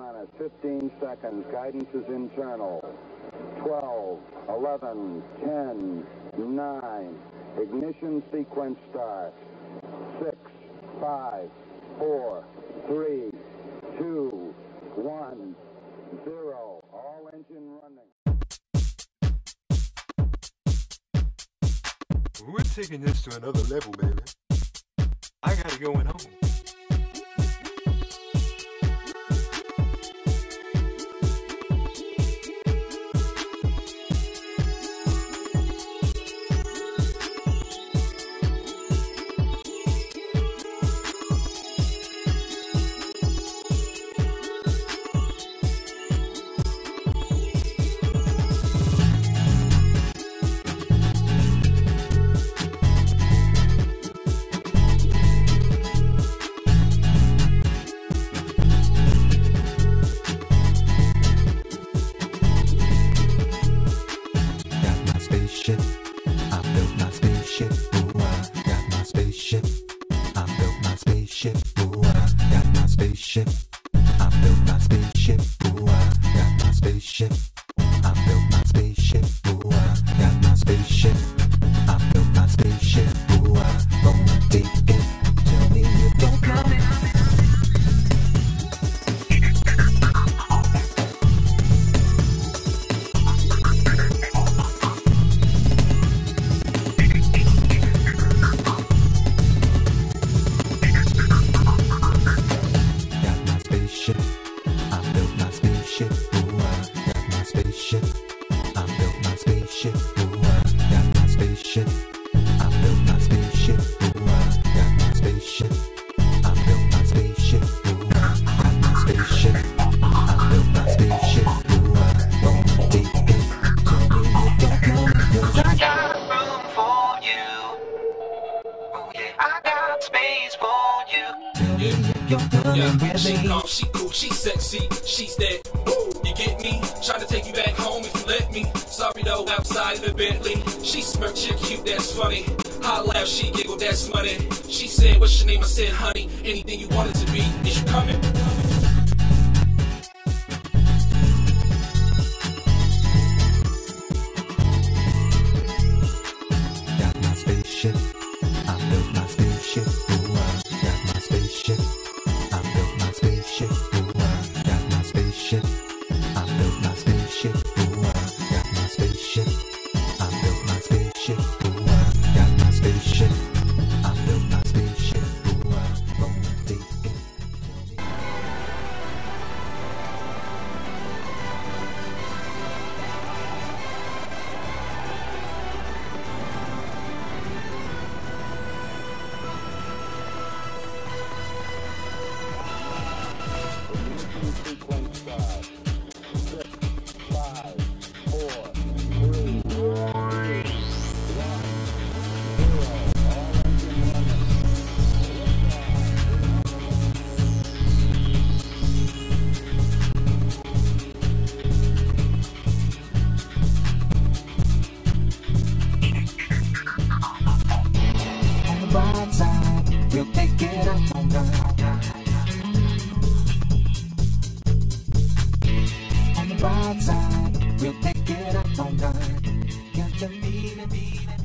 minute, 15 seconds. Guidance is internal. 12, 11, 10, 9. Ignition sequence start. 6, 5, 4, 3, 2, 1, 0. All engine running. We're taking this to another level, baby. I got it going on. Spaceship. I built my spaceship. Ooh, I got my spaceship. I built my spaceship. Ooh, I got my spaceship. I built my spaceship. Me you're coming Yeah, with she me. calm, she cool, she sexy, she's that. Woo, you get me? Trying to take you back home if you let me. Sorry though, outside in the Bentley. She smirked, she cute, that's funny. I laugh, she giggled, that's money. She said, What's your name? I said, Honey. Anything you wanted to be, is you coming? We'll take it up on the On the bright side, we'll take it up on the Got to meet